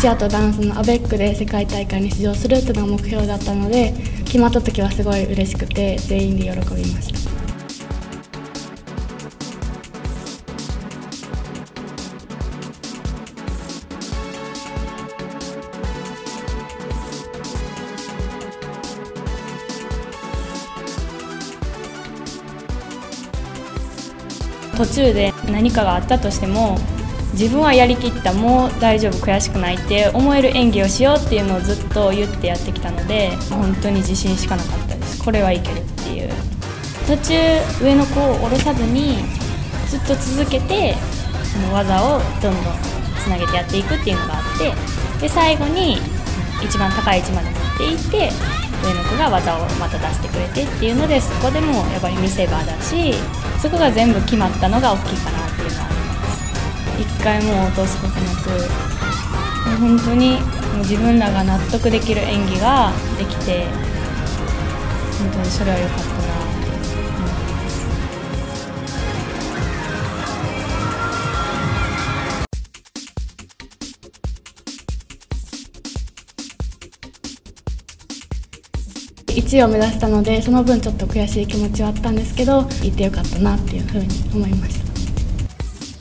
チアとダンスのアベックで世界大会に出場するというのが目標だったので決まった時はすごい嬉しくて全員で喜びました。途中で何かがあったとしても自分はやりきったもう大丈夫悔しくないって思える演技をしようっていうのをずっと言ってやってきたので本当に自信しかなかったです。これはいけるっていう。途中上の子を下ろさずにずっと続けてその技をどんどんつなげてやっていくっていうのがあってで最後に一番高い位置まで持っていって上の子が技をまた出してくれてっていうのでそこでもやっぱり見せ場だしそこが全部決まったのが大きいかな一回も落とすことなく本当に自分らが納得できる演技ができて本当にそれは良かったな1位を目指したのでその分ちょっと悔しい気持ちはあったんですけど行ってよかったなっていうふうに思いました。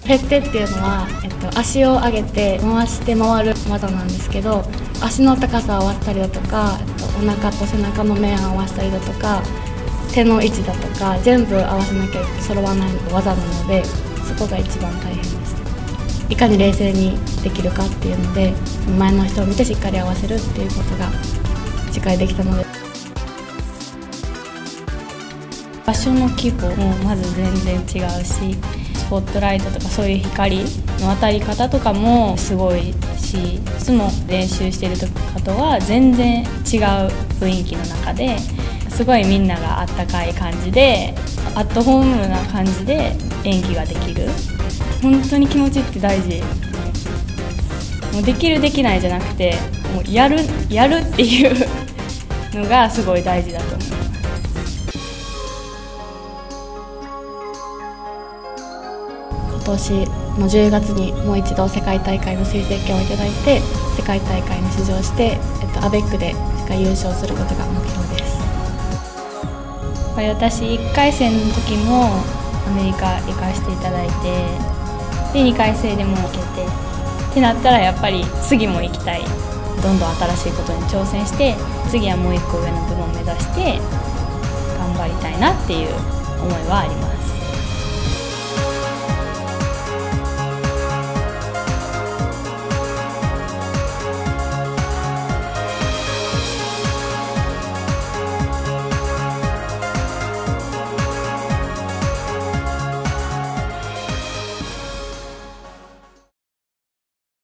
フェッテっていうのは、えっと、足を上げて回して回る技なんですけど足の高さを合わせたりだとか、えっと、お腹と背中の面を合わせたりだとか手の位置だとか全部合わせなきゃ揃わない技なのでそこが一番大変でしたいかに冷静にできるかっていうので前の人を見てしっかり合わせるっていうことが次回できたので。場所の規模もまず全然違うしポットライトとかそういう光の当たり方とかもすごいしいつも練習してる時とは全然違う雰囲気の中ですごいみんながあったかい感じでアットホームな感じで演技ができる。本当に気持ちって大事。もうできるできないじゃなくてもうやるやるっていうのがすごい大事だと思う。年の10月にもう一度世界大会の推薦権をいただいて世界大会に出場して、えっと、アベックで世界優勝することが目標です。私1回戦の時もアメリカ行かせていただいてで2回戦でも行けてってなったらやっぱり次も行きたい。どんどん新しいことに挑戦して次はもう1個上の部門を目指して頑張りたいなっていう思いはあります。